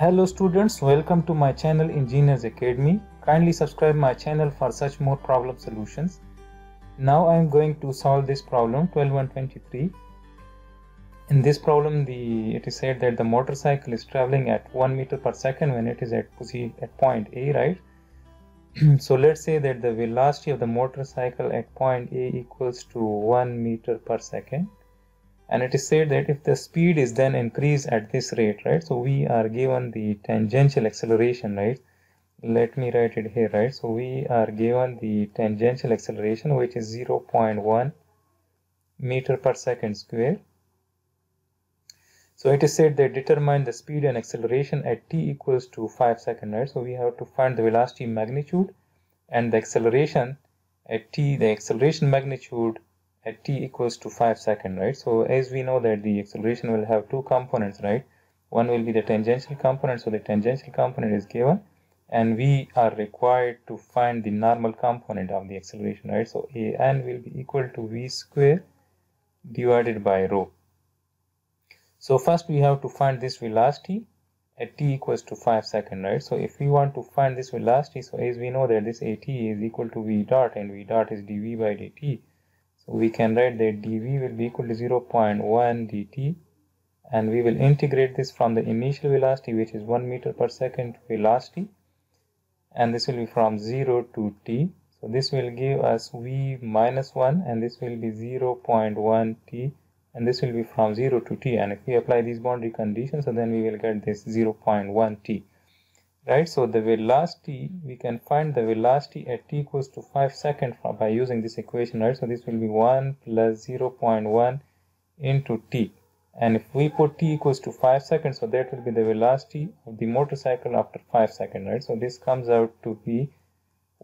Hello students, welcome to my channel Engineers Academy. Kindly subscribe my channel for such more problem solutions. Now I am going to solve this problem 12123. In this problem the it is said that the motorcycle is traveling at 1 meter per second when it is at, at point A, right? so let's say that the velocity of the motorcycle at point A equals to 1 meter per second and it is said that if the speed is then increased at this rate right? So we are given the tangential acceleration right? Let me write it here right? So we are given the tangential acceleration which is 0.1 meter per second square. So it is said that determine the speed and acceleration at t equals to 5 seconds right? So we have to find the velocity magnitude and the acceleration at t the acceleration magnitude at t equals to 5 second right? So as we know that the acceleration will have two components right? One will be the tangential component so the tangential component is given and we are required to find the normal component of the acceleration right? So a n will be equal to v square divided by rho. So first we have to find this velocity at t equals to 5 second right? So if we want to find this velocity so as we know that this at is equal to v dot and v dot is dv by dt so we can write that dv will be equal to 0.1 dt and we will integrate this from the initial velocity which is 1 meter per second velocity and this will be from 0 to t. So this will give us v minus 1 and this will be 0.1 t and this will be from 0 to t. And if we apply these boundary conditions so then we will get this 0.1 t right? So the velocity we can find the velocity at t equals to 5 seconds by using this equation right? So this will be 1 plus 0.1 into t. And if we put t equals to 5 seconds so that will be the velocity of the motorcycle after 5 seconds right? So this comes out to be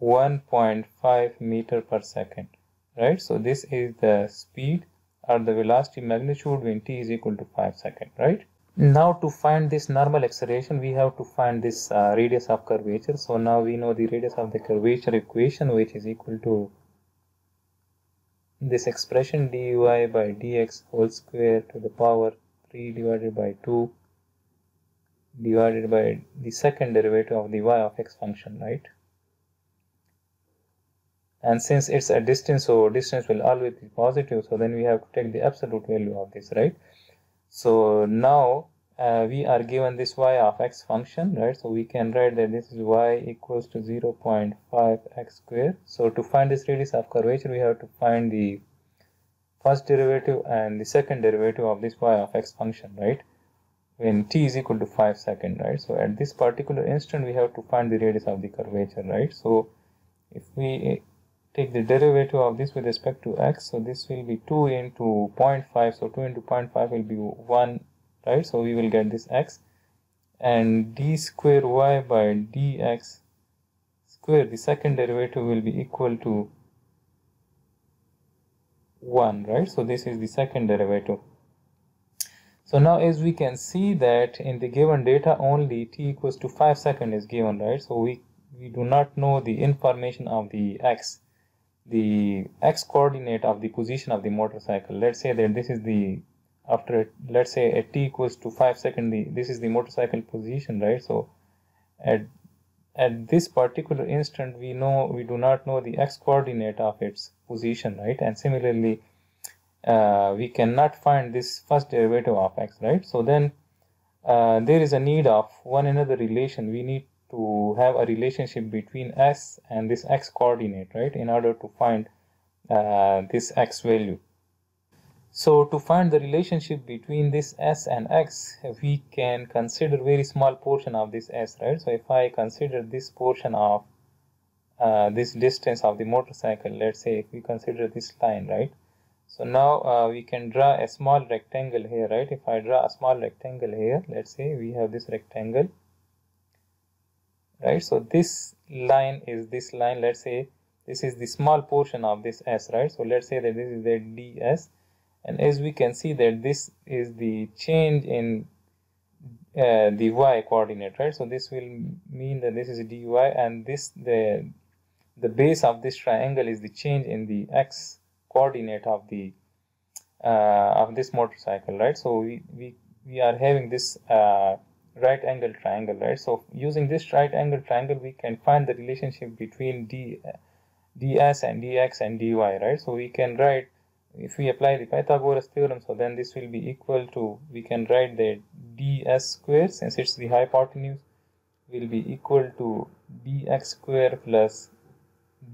1.5 meter per second right? So this is the speed or the velocity magnitude when t is equal to 5 seconds right now to find this normal acceleration we have to find this uh, radius of curvature. So now we know the radius of the curvature equation which is equal to this expression dy by dx whole square to the power 3 divided by 2 divided by the second derivative of the y of x function right? And since it's a distance so distance will always be positive so then we have to take the absolute value of this right so now uh, we are given this y of x function right? So we can write that this is y equals to 0.5 x square. So to find this radius of curvature we have to find the first derivative and the second derivative of this y of x function right? When t is equal to 5 second right? So at this particular instant we have to find the radius of the curvature right? So if we take the derivative of this with respect to x. So this will be 2 into 0.5 so 2 into 0.5 will be 1 right? So we will get this x. And d square y by dx square the second derivative will be equal to 1 right? So this is the second derivative. So now as we can see that in the given data only t equals to 5 second is given right? So we we do not know the information of the x the x coordinate of the position of the motorcycle. Let's say that this is the after let's say at t equals to 5 second the, this is the motorcycle position right? So at at this particular instant we know we do not know the x coordinate of its position right? And similarly uh, we cannot find this first derivative of x right? So then uh, there is a need of one another relation. We need to have a relationship between s and this x coordinate right in order to find uh, this x value. So to find the relationship between this s and x we can consider very small portion of this s right? So if i consider this portion of uh, this distance of the motorcycle let's say if we consider this line right? So now uh, we can draw a small rectangle here right? If i draw a small rectangle here let's say we have this rectangle right? So this line is this line let's say this is the small portion of this s right? So let's say that this is the ds and as we can see that this is the change in uh, the y coordinate right? So this will mean that this is dy and this the the base of this triangle is the change in the x coordinate of the uh, of this motorcycle right? So we, we we are having this uh, right angle triangle right? So using this right angle triangle we can find the relationship between d ds and dx and dy right? So we can write if we apply the pythagoras theorem so then this will be equal to we can write that ds square since it's the hypotenuse will be equal to dx square plus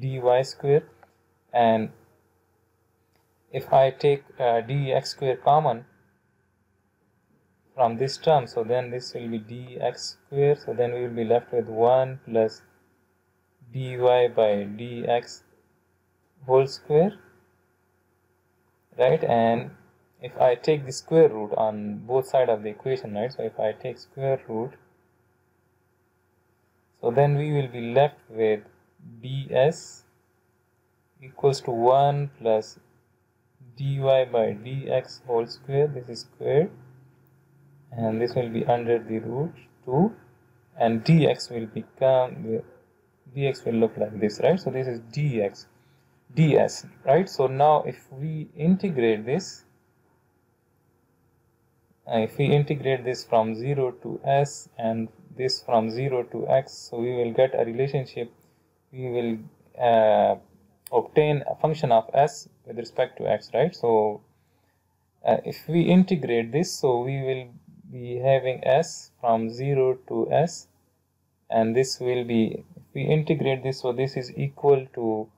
dy square. And if I take uh, dx square common from this term so then this will be dx square so then we will be left with 1 plus dy by dx whole square right? And if I take the square root on both side of the equation right? So if I take square root so then we will be left with ds equals to 1 plus dy by dx whole square this is squared and this will be under the root 2 and dx will become dx will look like this right? So this is dx ds right? So now if we integrate this uh, if we integrate this from 0 to s and this from 0 to x so we will get a relationship. We will uh, obtain a function of s with respect to x right? So uh, if we integrate this so we will be having s from 0 to s and this will be if we integrate this so this is equal to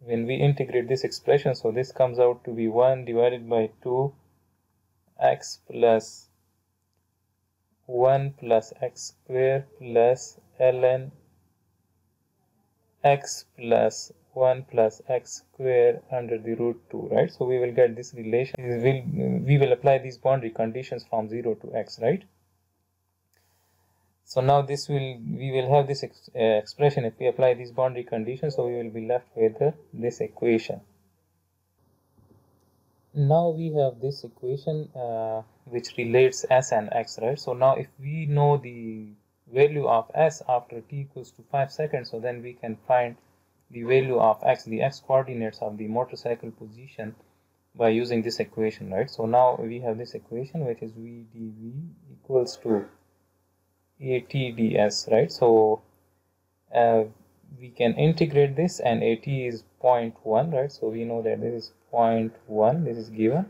when we integrate this expression so this comes out to be 1 divided by 2 x plus 1 plus x square plus ln x plus 1 plus x square under the root 2 right? So we will get this relation we will, we will apply these boundary conditions from 0 to x right? So now this will we will have this ex, uh, expression if we apply these boundary conditions so we will be left with uh, this equation. Now we have this equation uh, which relates s and x right? So now if we know the value of s after t equals to 5 seconds so then we can find the value of x, the x coordinates of the motorcycle position by using this equation, right? So now we have this equation which is v dv equals to at ds, right? So uh, we can integrate this and at is 0.1, right? So we know that this is 0.1, this is given.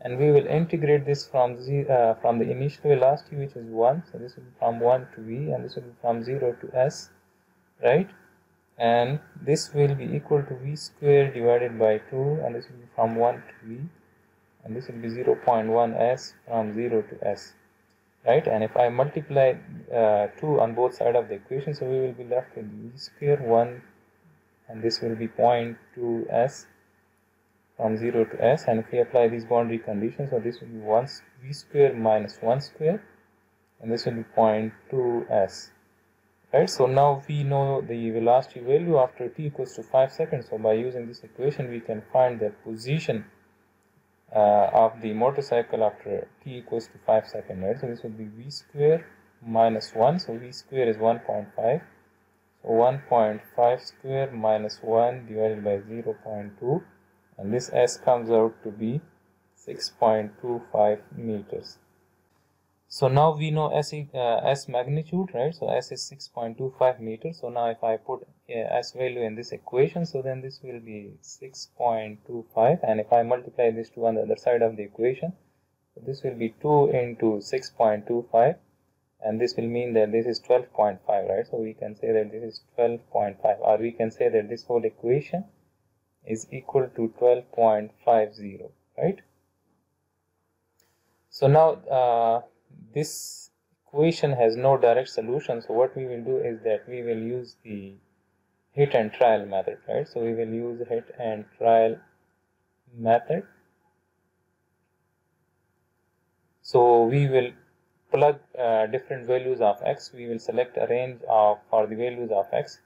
And we will integrate this from the, uh, from the initial velocity which is 1. So this will be from 1 to v and this will be from 0 to s, right? And this will be equal to v square divided by 2 and this will be from 1 to v and this will be 0 0.1 s from 0 to s right? And if I multiply uh, 2 on both sides of the equation so we will be left with v square 1 and this will be 0.2 s from 0 to s. And if we apply these boundary conditions so this will be 1 v square minus 1 square and this will be 0.2 s right? So now we know the velocity value after t equals to 5 seconds. So by using this equation we can find the position uh, of the motorcycle after t equals to 5 seconds right? So this would be v square minus 1 so v square is 1.5 so 1.5 square minus 1 divided by 0.2 and this s comes out to be 6.25 meters so now we know s uh, s magnitude right? So s is 6.25 meters so now if i put uh, s value in this equation so then this will be 6.25 and if i multiply this to on the other side of the equation this will be 2 into 6.25 and this will mean that this is 12.5 right? So we can say that this is 12.5 or we can say that this whole equation is equal to 12.50 right? So now uh, this equation has no direct solution. So what we will do is that we will use the hit and trial method right? So we will use hit and trial method. So we will plug uh, different values of x. We will select a range of for the values of x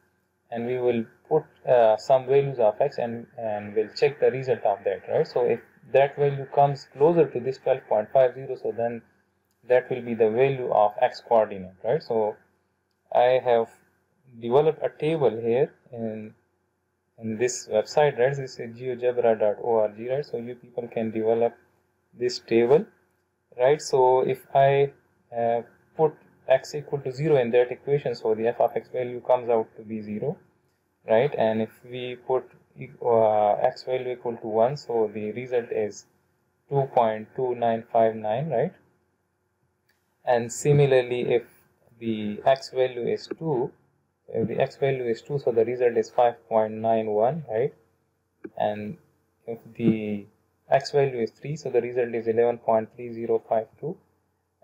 and we will put uh, some values of x and and we'll check the result of that right? So if that value comes closer to this 12.50 so then that will be the value of x coordinate right? So I have developed a table here in in this website right? This is geogebra.org right? So you people can develop this table right? So if I uh, put x equal to 0 in that equation so the f of x value comes out to be 0 right? And if we put uh, x value equal to 1 so the result is 2.2959 right and similarly if the x value is 2 if the x value is 2 so the result is 5.91 right? And if the x value is 3 so the result is 11.3052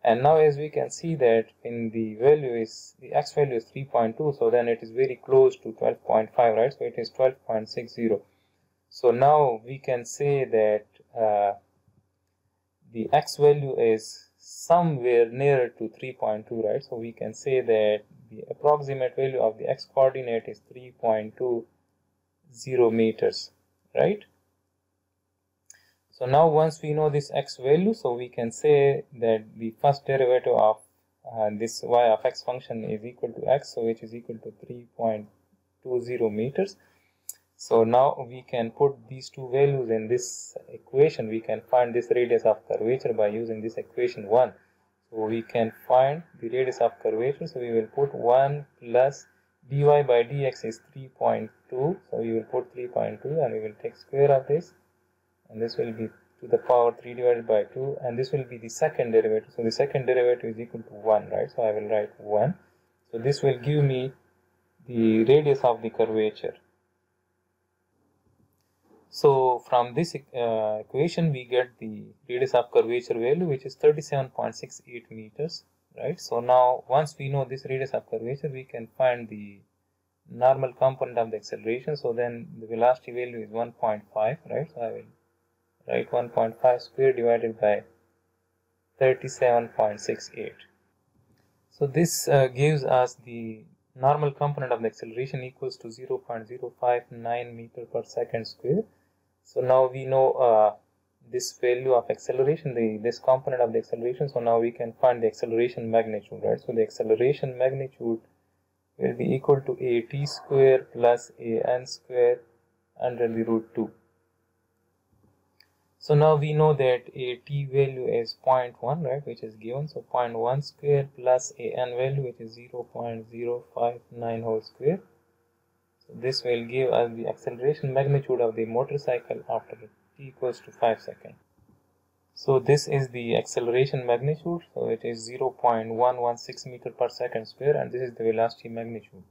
and now as we can see that in the value is the x value is 3.2 so then it is very close to 12.5 right? So it is 12.60 so now we can say that uh, the x value is somewhere nearer to 3.2 right so we can say that the approximate value of the x coordinate is 3.20 meters right so now once we know this x value, so we can say that the first derivative of uh, this y of x function is equal to x, so which is equal to 3.20 meters. So now we can put these two values in this equation. We can find this radius of curvature by using this equation 1. So we can find the radius of curvature. So we will put 1 plus dy by dx is 3.2. So we will put 3.2 and we will take square of this and this will be to the power 3 divided by 2 and this will be the second derivative so the second derivative is equal to 1 right so I will write 1 so this will give me the radius of the curvature so from this uh, equation we get the radius of curvature value which is 37.68 meters right? So now once we know this radius of curvature we can find the normal component of the acceleration. So then the velocity value is 1.5 right? So I will write 1.5 square divided by 37.68 so this uh, gives us the normal component of the acceleration equals to 0.059 meter per second square so now we know uh, this value of acceleration the this component of the acceleration so now we can find the acceleration magnitude right so the acceleration magnitude will be equal to a t square plus a n square under the root 2 so now we know that a t value is 0.1, right, which is given. So 0.1 square plus a n value, which is 0 0.059 whole square. So this will give us the acceleration magnitude of the motorcycle after t equals to 5 seconds. So this is the acceleration magnitude. So it is 0 0.116 meter per second square and this is the velocity magnitude.